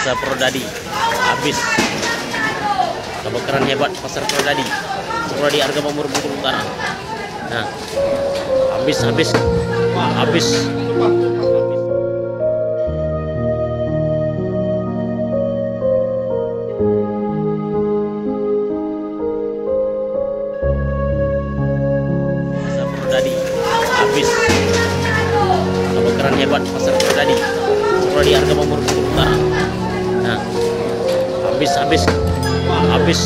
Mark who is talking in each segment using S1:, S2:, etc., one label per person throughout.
S1: pasar Prodadi habis. Kebakaran hebat pasar Prodadi Prodadi harga Mamur Bukit Utara. Nah habis habis. Habis. Pasar habis. Kebakaran hebat pasar Prodadi Prodadi harga Bukit Utara habis habis. Habis.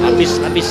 S1: Habis habis